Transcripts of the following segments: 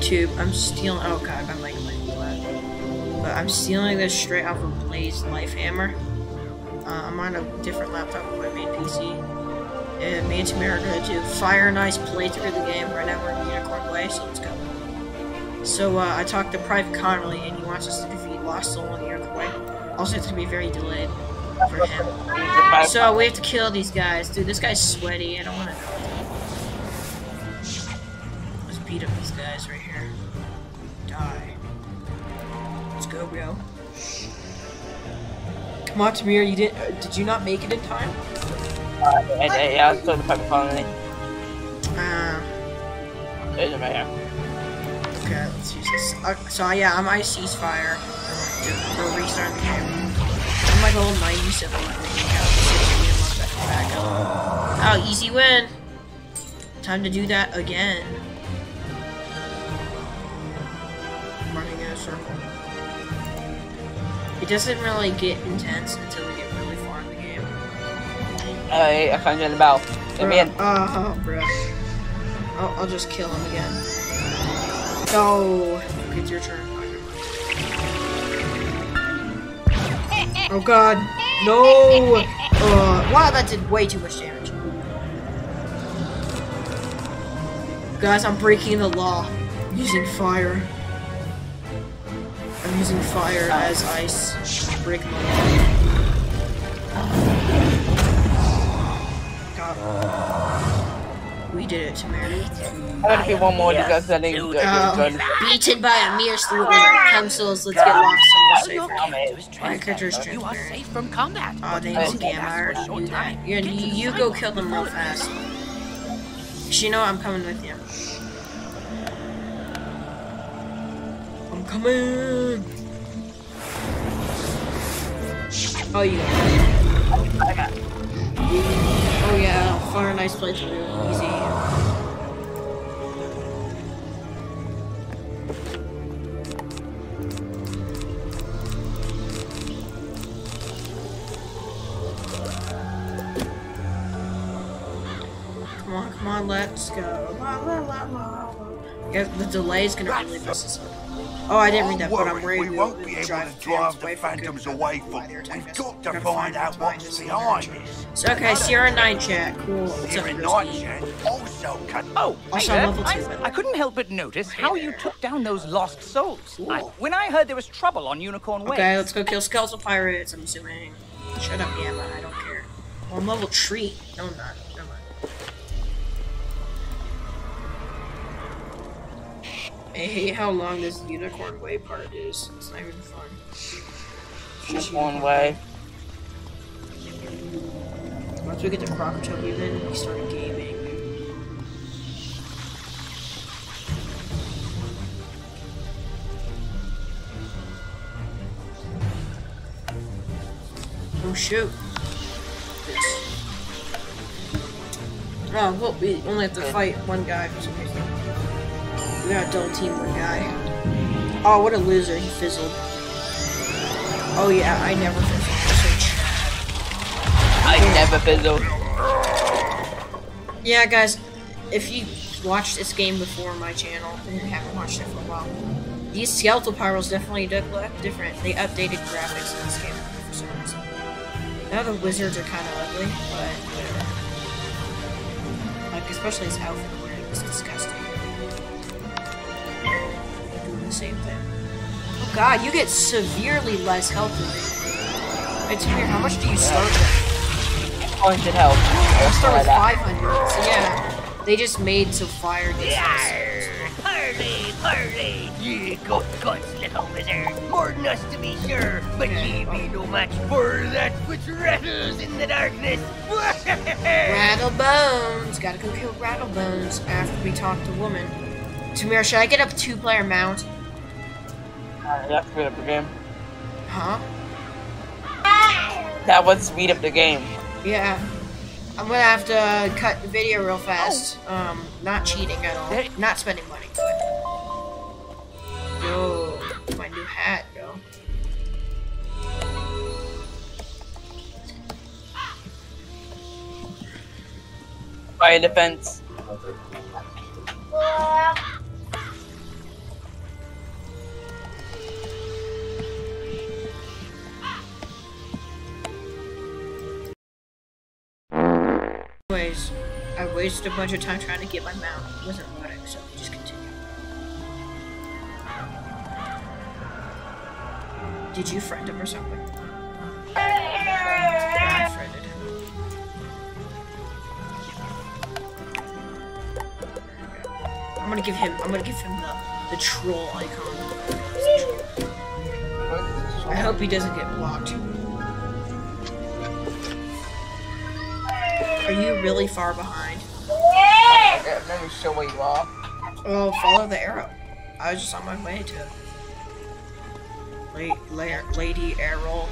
YouTube, I'm stealing. Oh god, I'm like, like what? But I'm stealing this straight off of Blaze Life Hammer. Uh, I'm on a different laptop with my main PC. And me and Tamir are gonna do Fire and Ice playthrough the game. Right now we're in Unicorn Way, so let's go. So uh, I talked to Private Connelly, and he wants us to defeat Lost Soul in Unicorn Way. Also, it's gonna be very delayed for him. So we have to kill these guys. Dude, this guy's sweaty. I don't want to. Let's beat up these guys right Come on, Tamir. You did? Uh, did you not make it in time? Uh, and, uh, yeah, I saw the Piper Colony. Uh, There's a man. okay, let's use this. Uh, so yeah, I'm ice ceasefire. I'm gonna restart the game. I'm like old 97 back up. Oh, easy win. Time to do that again. Doesn't really get intense until we get really far in the game. Hey, I found you in the bell. Let me in. Uh, oh, bro. I'll, I'll just kill him again. Oh, okay, it's your turn. Oh god, no! Uh, wow, that did way too much damage. Guys, I'm breaking the law using fire. I'm using fire oh. as ice. Breaking the law. God. We did it, Tamara. I'm gonna be one more because I think good. Good. beaten by a mere student. Pencils, let's get lost somewhere safer. My character's You are safe from combat. Oh, they use gamma. I already knew that. You, you, you go kill them real fast. you know I'm coming with you. I'm coming. Oh, you. Oh yeah, fire nice place real easy. Come on, come on, let's go. La, la, la, la. Yeah, the delay is gonna really mess us up. Oh, I didn't read that, but I'm worried worried we we'll won't be able drive to drive the phantoms away from. they're We've got to find out what's behind it. So, okay, Sierra 9 chat. Cool. What's up, Here in Night Risky? Chat also can. Oh, hey there. I, by the way. I couldn't help but notice how you took down those lost souls. I, when I heard there was trouble on Unicorn Way. Okay, let's go kill skeletal pirates, I'm assuming. Shut up, Gamma, I don't care. Well, I'm level 3. No, I'm not. Never mind. I hate how long this Unicorn Way part is. It's not even fun. It's just One way. Once we get to Crocodile even, we start gaming. Oh shoot. This. Oh, well, we only have to fight one guy for some reason. We gotta double team one guy. Oh, what a loser, he fizzled. Oh yeah, I never fizzled. I never fizzle. Yeah, guys, if you watched this game before my channel and haven't watched it for a while, these skeletal pyros definitely look different. They updated graphics in this game for some reason. Now the wizards are kind of ugly, but whatever. Like, especially his outfit wearing is disgusting. The same thing. Oh god, you get severely less health than me. Hey, Tamir, how much do you start with? Haunted help. I start with 500. So yeah, they just made so fire gets. Parley, parley! Ye got guts, little wizard. More than us to be sure, but ye be no match for that which rattles in the darkness. Rattle Bones! Gotta go kill Rattle Bones after we talk to woman. Tamir, should I get a two player mount? Uh, That's speed up the game. Huh? That would speed up the game. Yeah. I'm gonna have to cut the video real fast. Um, not cheating at all. Not spending money. Yo, my new hat, yo. Fire defense. I wasted a bunch of time trying to get my mount. It wasn't loading, so just continue. Did you friend him or something? I friended him. I'm gonna give him. I'm gonna give him the the troll icon. I hope he doesn't get blocked. Are you really far behind? Okay, I'm not even sure where you are. Oh, follow the arrow. I was just on my way to. La La Lady Oriel.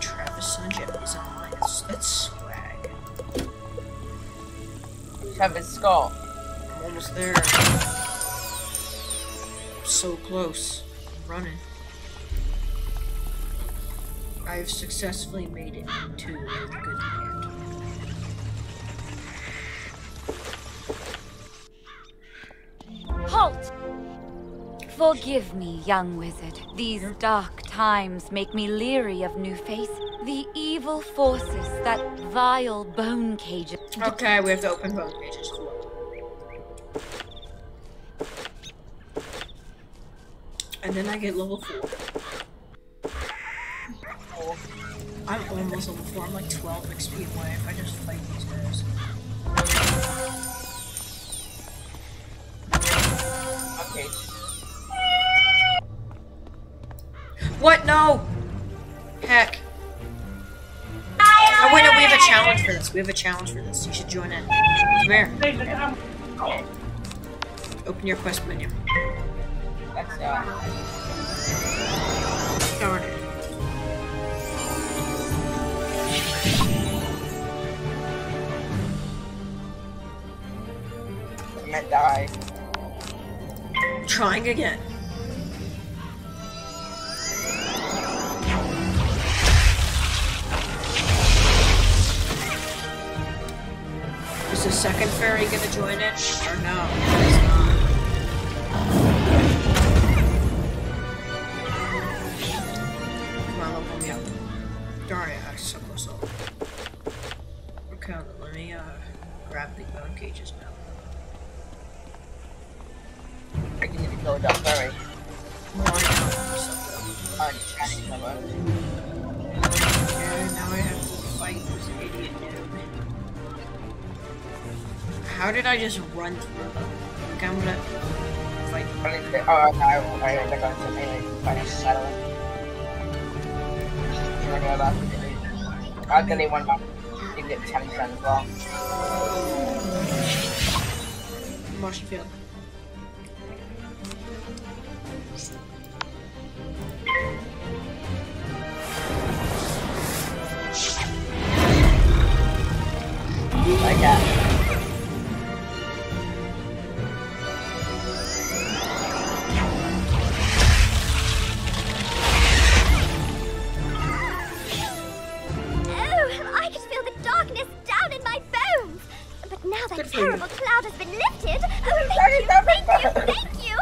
Travis Sunjet is online. That's, that's swag. Travis Scott. I'm almost there. So close. I'm running. I've successfully made it to the good land. Halt! Forgive me, young wizard. These dark times make me leery of New Face. The evil forces that vile bone cages. Okay, we have to open pages. Cool. And then I get level 4. I'm almost level 4. I'm like 12 XP away if I just fight these guys. Okay. What? No! Heck. Oh, wait, no, we have a challenge for this. We have a challenge for this. You should join in. Come here. Open your quest menu. That's uh. Darn it. Meant die. Trying again. Is the second fairy gonna join it? Or no? It's not. Come me up. Darn it, I so up. Okay, let me uh grab the bone cages now. I fight. How did I just run through them? Okay, I'm gonna fight. Oh. I going to melee financial settlement. You want to go back? I'm gonna one. You get challenge as well. Martian for you. terrible cloud has been lifted, oh, thank you, thank you, thank you.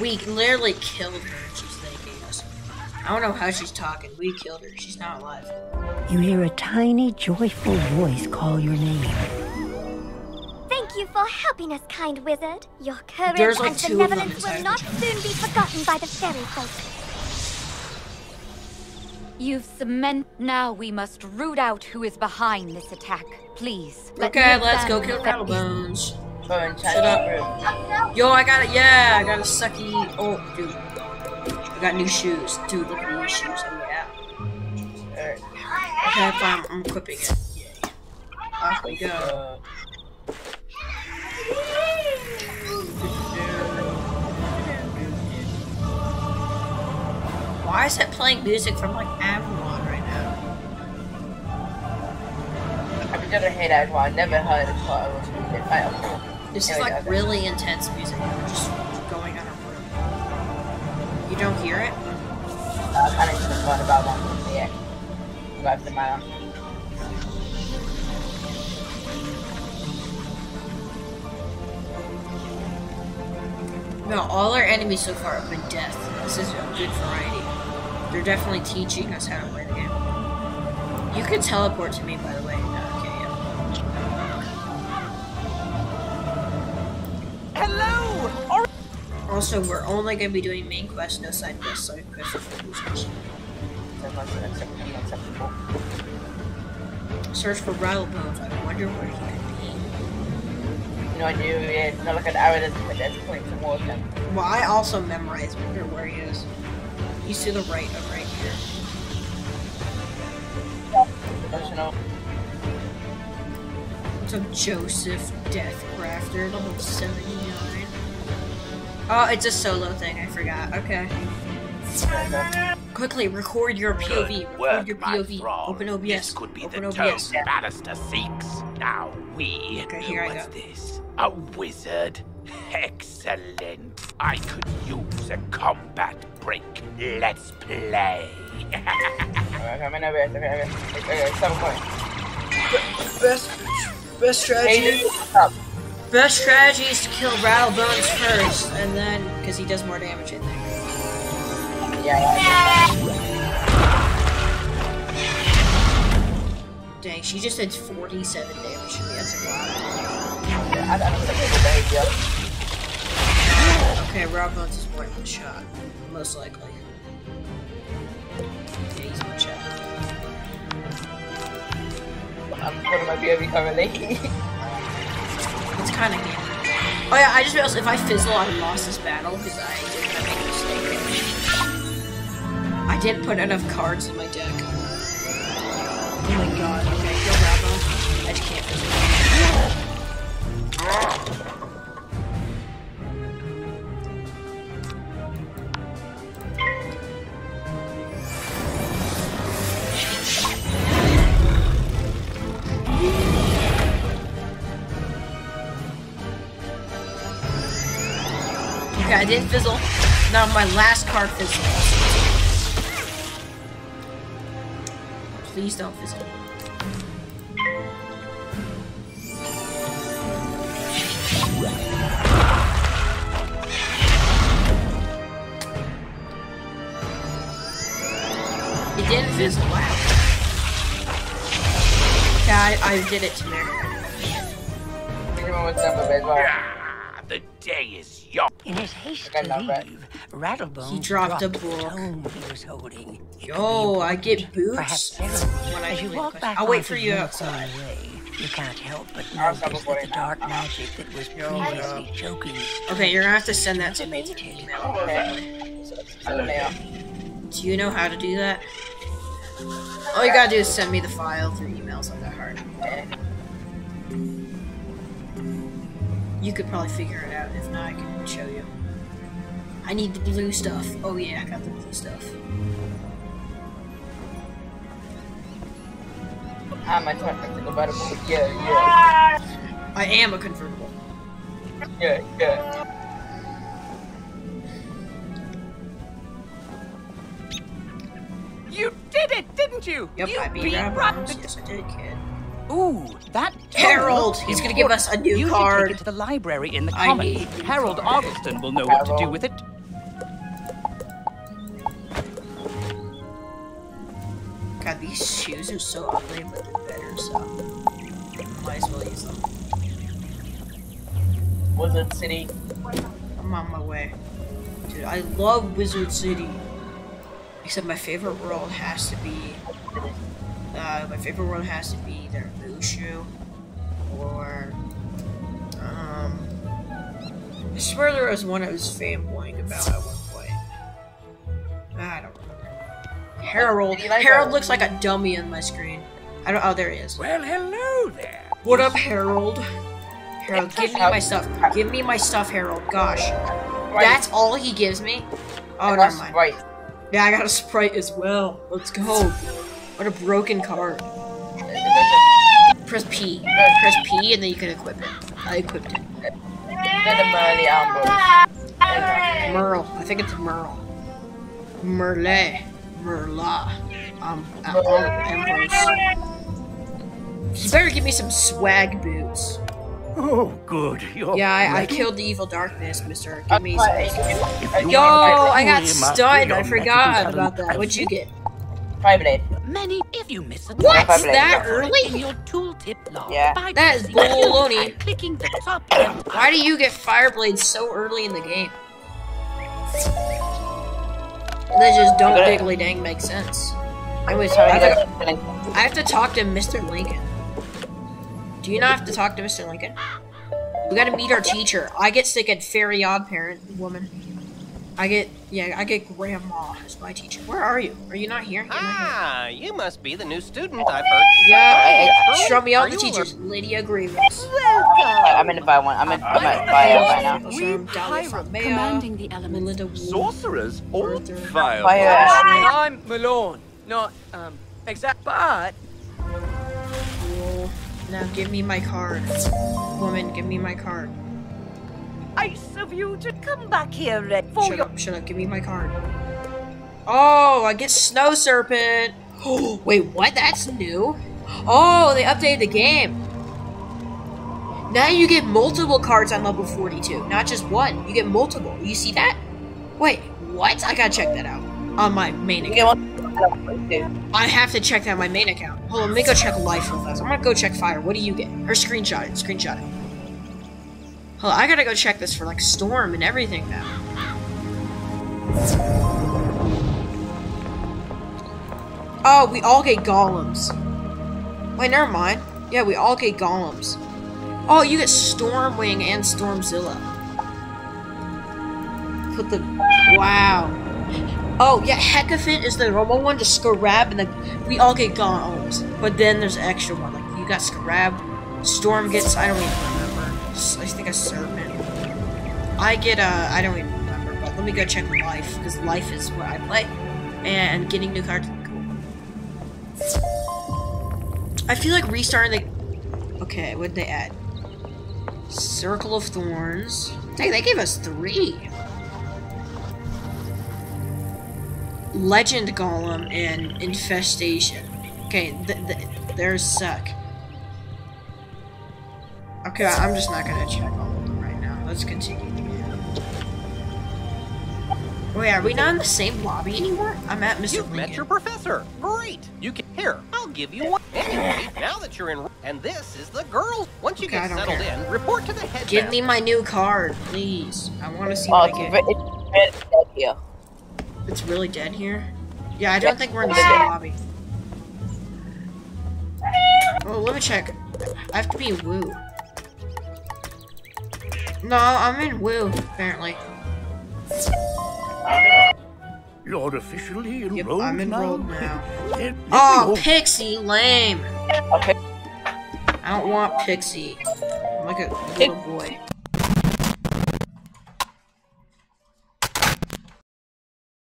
We literally killed her I don't know how she's talking. We killed her. She's not alive. You hear a tiny, joyful voice call your name. Thank you for helping us, kind wizard. Your courage There's like and two benevolence will not soon be forgotten by the fairy folk. You've cement. Now we must root out who is behind this attack. Please. let Okay, let's go kill the- Rattlebones. Go and chat Shut up. Yo, I got it. Yeah, I got a sucky. Oh, dude. I got new shoes. Dude, look at these shoes. Oh, yeah. Alright. Okay, fine. I'm equipping it. Yay. Off we go. Why is it playing music from like Avalon right now? I've gonna hate that. Never heard it before. I was a. This is like really intense music. Just You don't hear it? Kind of just thought about one. Yeah. That's the matter. No, all our enemies so far have been death. This is a good variety. They're definitely teaching us how to play the game. You can teleport to me, by the way. Also, we're only going to be doing main quests, no side quests. Side quests are for losers. That's not acceptable. unacceptable. Search for Rattlebones. I wonder where he could You know, I do, yeah, it's not like an arrow that's, that's pointing towards them. Well, I also memorized where, where he is. He's to the right of right here. Professional. What's up, Joseph Deathcrafter, level 79? Oh, it's a solo thing, I forgot. Okay. Quickly, record your POV. Record Work, your POV. thrall. Open OBS. This could be Open the OBS. tome Bannister seeks. Now we. Okay, here I What's go. this? A wizard. Excellent. I could use a combat break. Let's play. Best, best Hey, strategy. this is up. Best strategy is to kill Rattlebones first, and then because he does more damage. I think. Yeah, Dang, she just did 47 damage to me. That's a lot. Okay, Rattlebones is more than a shot, most likely. Yeah, he's one shot. I'm putting my POV currently. Kind of game. Oh yeah, I just realized if I fizzle, I lost this battle because I did I made a mistake. I didn't put enough cards in my deck. Oh my god. Okay, kill Bravo. I just can't fizzle. I didn't fizzle. Now my last card fizzle. Please don't fizzle. It didn't fizzle. Wow. Okay, I, I did it to me. Anyone with some of it as well. Ah, the day is young. In his haste to leave, Rattlebone He dropped a the book. tome he was holding. It Yo, I get important, Perhaps boots terrible. when I As you play the walk back I'll wait for you outside. Way, you can't help but I'll stop notice that recording the now. dark magic that was previously choking you Okay, you're gonna have to send that to me. dissipated. Okay. So Do you know how to do that? All you gotta do is send me the file through emails It's not that hard. okay. You could probably figure it out. If not, I can show you. I need the blue stuff. Oh yeah, I got the blue stuff. Ah, my turn to go by the. Yeah, yeah. I am a convertible. Yeah, yeah. You did it, didn't you? Yep, you I beat beat Yes, I did, kid. Ooh, that Harold, looks he's gonna give us a new you card. should take it to the library in the I common. need a new Harold card. Augustin will know what to do with it. God, these shoes are so ugly, but they're better, so might as well use them. Wizard City. I'm on my way. Dude, I love Wizard City. Except my favorite world has to be. Uh, my favorite one has to be either MooShu or. Um. I swear there was one I was fanboying about at one point. I don't remember. Harold. Like Harold looks like a dummy on my screen. I don't. Oh, there he is. Well, hello there. What up, Harold? Harold, give me my stuff. Give me my stuff, Harold. Gosh. That's all he gives me? Oh, never mind. Right. Yeah, I got a Sprite as well. Let's go. What a broken card. Press P. Press P and then you can equip it. I equipped it. Then the Merly Ambrose. Merle. I think it's Merle. Merle. Merla. Um, um, Ambrose. You better give me some swag boots. Oh, good. You're Yeah, I, I killed the evil darkness, Mister. Give me some. Yo, I got stunned. I forgot about that. What'd you get? Fire blade. Many, if you miss a What? Five blade. That in early? your tooltip log Yeah. by That is pressing Q baloney. clicking the top Why do you get Fireblade so early in the game? That just don't Okay. diggly dang make sense. I you have, got to, I have to talk to Mr. Lincoln. Do you not have to talk to Mr. Lincoln? We gotta meet our teacher. I get sick at Fairy Odd Parent woman. I get yeah, I get Grandma as my teacher. Where are you? Are you not here? You're not here. Ah, you must be the new student I've heard. Yeah, I- show me all the you teachers. Lydia Greyrose. I'm in the buy one. I'm in. I'm at buy it right now. From Dahlia Commanding the elements. Moolinda Wu, Sorcerers or fire? Fire. I'm Malone. Not, um, exact, but Now give me my card. Woman, give me my card. Nice of you to come back here, Red. For Shut your up, shut up, give me my card. Oh, I get Snow Serpent! Wait, what? That's new? Oh, they updated the game. Now you get multiple cards on level 42, not just one. You get multiple. You see that? Wait, what? I gotta check that out. On my main account. get one. Dude. I have to check that on my main account. Hold on, let me go check life real fast. I'm gonna go check fire. What do you get? Or screenshot it. Screenshot it. Hold I gotta go check this for like storm and everything now. Oh, we all get golems. Wait, never mind. Yeah, we all get golems. Oh, you get Stormwing and Stormzilla. Put the wow. Oh yeah, Hecaphant is the normal one, just Scarab, and then we all get golems. But then there's an extra one. Like you got Scarab, Storm gets I don't even I think a Serpent. I get uh I don't even remember. But let me go check Life because Life is what I play, and getting new cards. Cool. I feel like restarting the. Okay, what did they add? Circle of Thorns. Dang, they gave us three. Legend Golem and Infestation. Okay, th th there's suck. Okay, I'm just not gonna check all of them right now. Let's continue. the game. Wait, are we not in the same lobby anymore? I'm at Mr. You've met your professor. Great. You can here. I'll give you one. Anyway, now that you're in, and this is the girls. Once you Okay, get settled care. in, report to the head. Give me my new card, please. I want to see Oh, what it's, I get. it's, it's dead here. It's really dead here. Yeah, I don't think we're in the same lobby. Oh, let me check. I have to be Woo. No, I'm in Woo, apparently. You're officially Yep, enrolled I'm now. enrolled now. Let- let Oh, Pixie, lame. Okay. I don't want Pixie. I'm like a little boy.